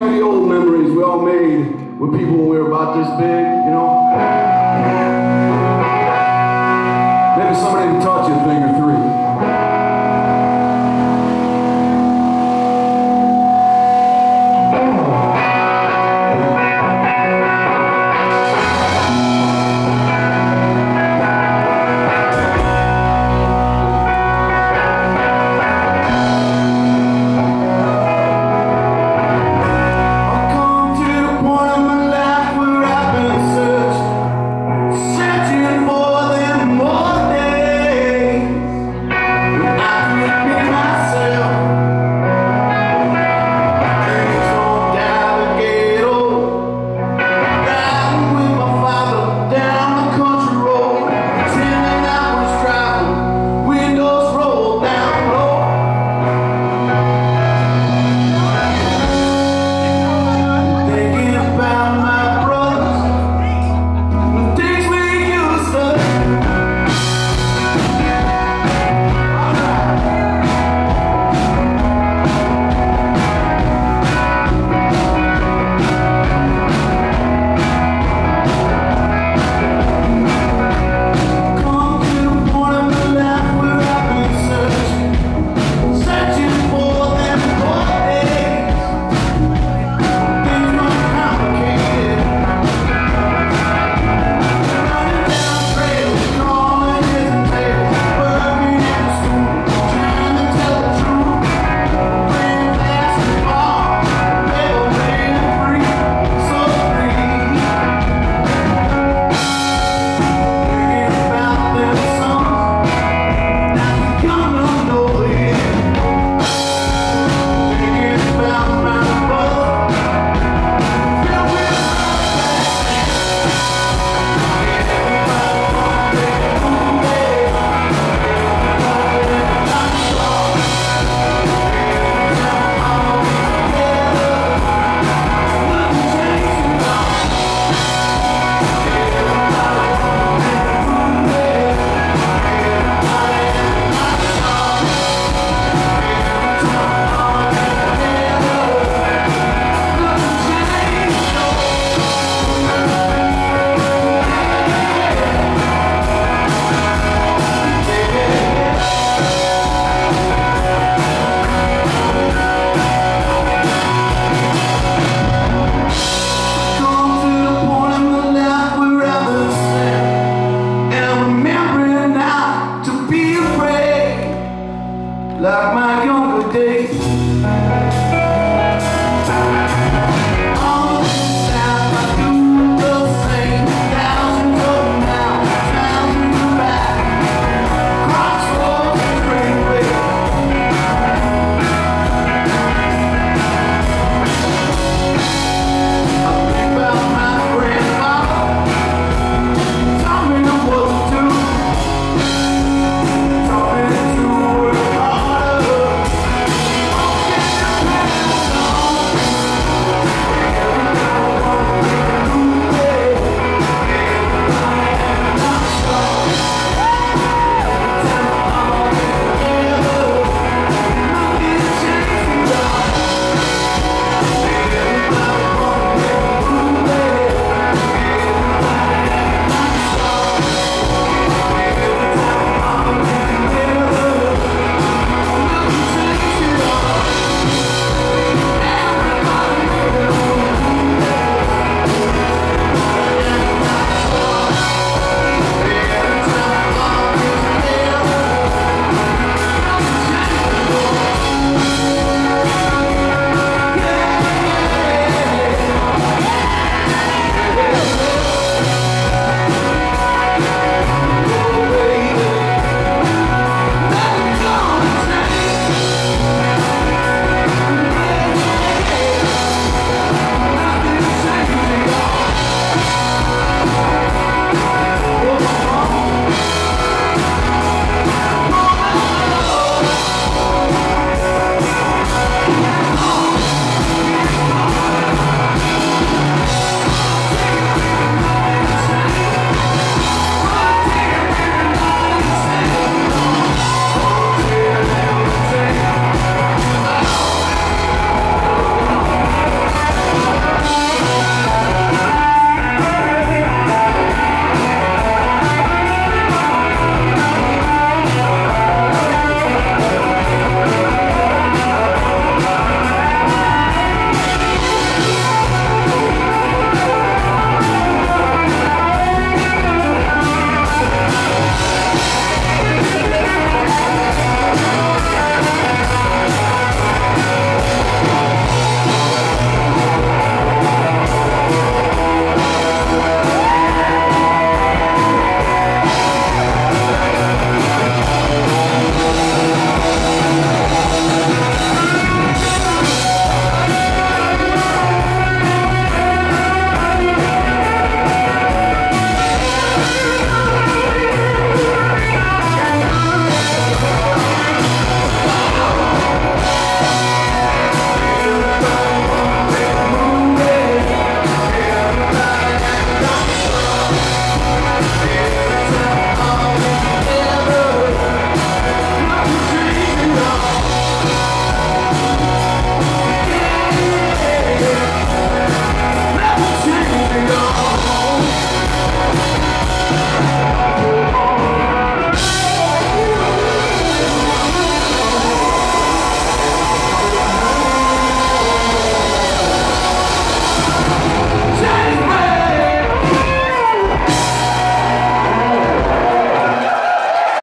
the old memories we all made with people when we were about this big, you know? Maybe somebody to touch your finger لا ما كنت